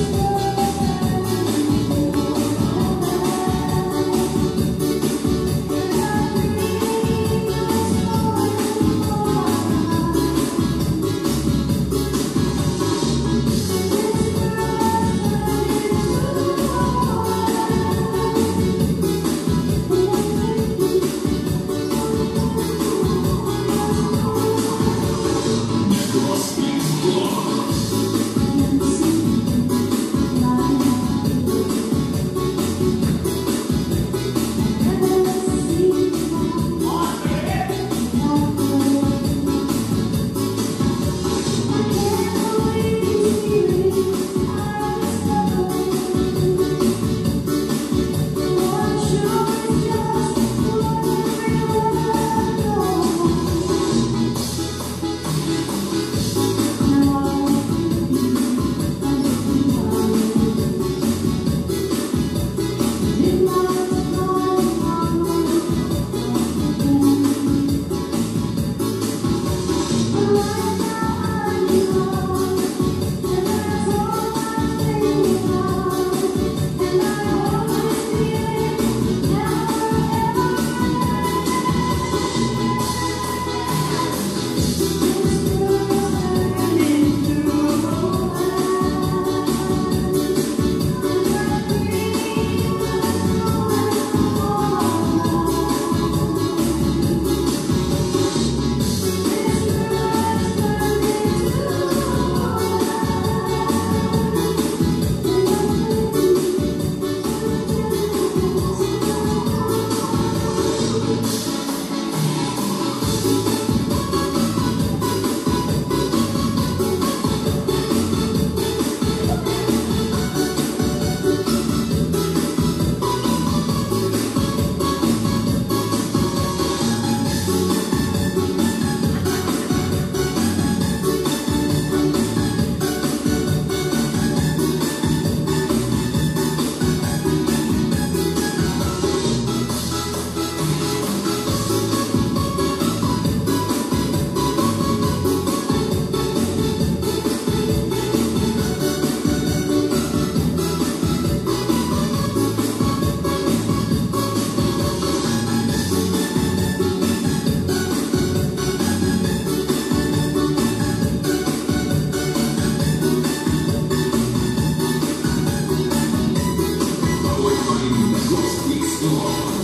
you. Beats